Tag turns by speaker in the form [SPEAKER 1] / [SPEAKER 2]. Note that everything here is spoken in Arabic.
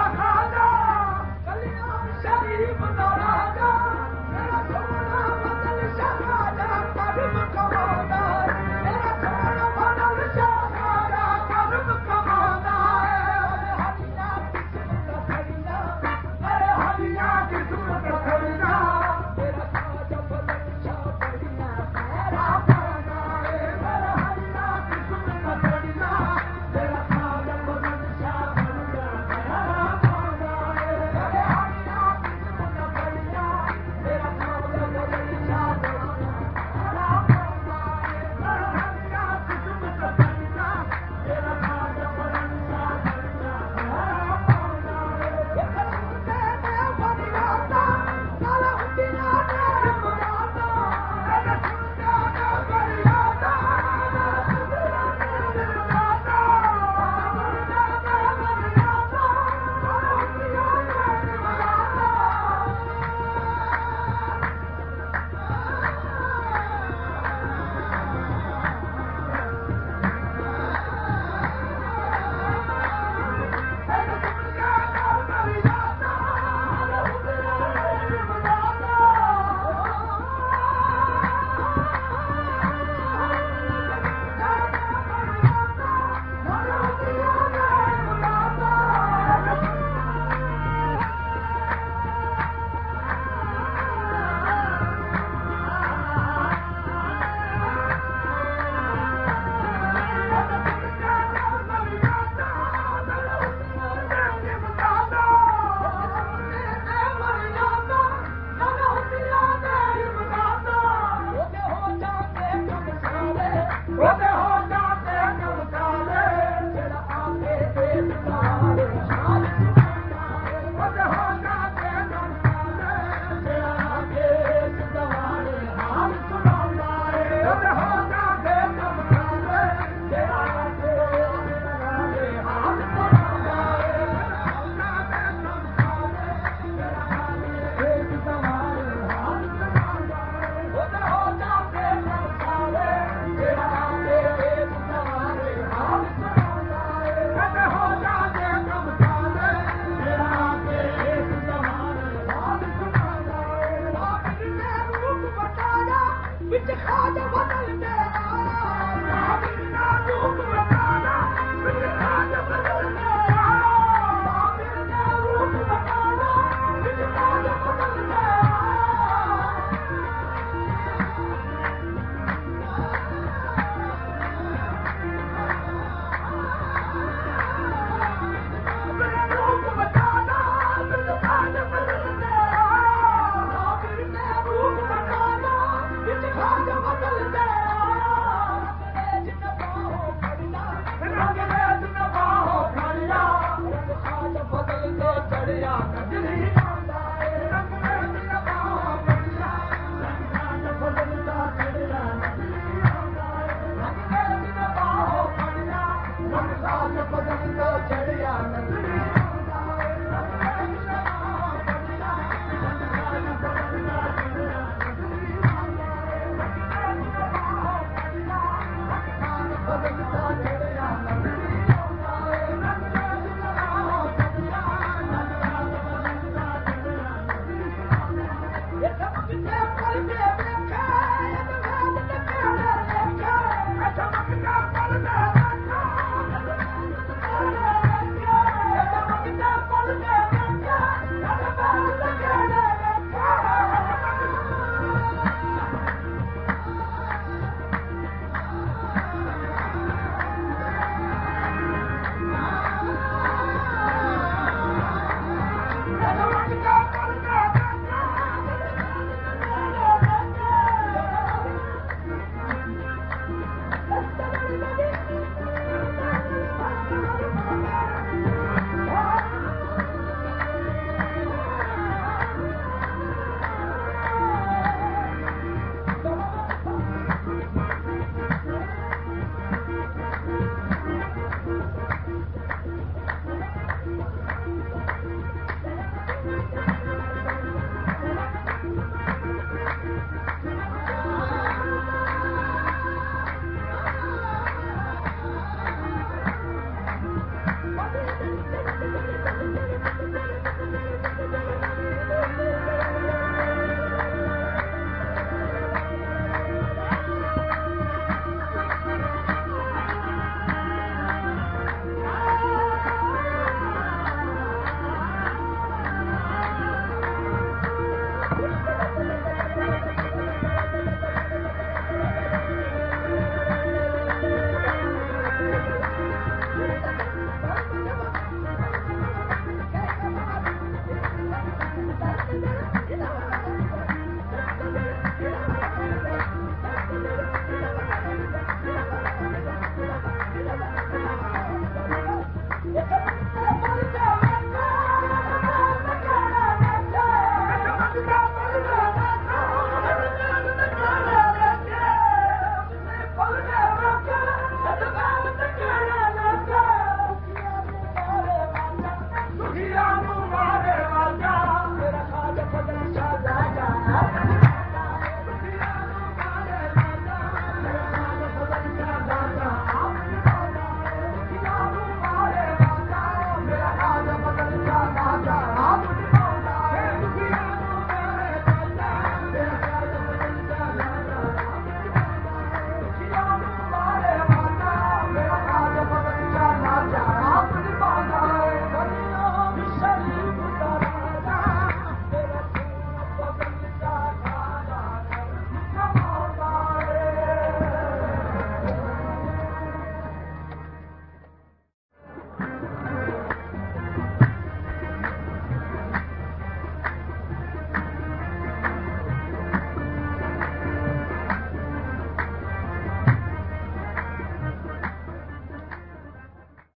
[SPEAKER 1] Oh, بتخادم أنا النار Vamos tá?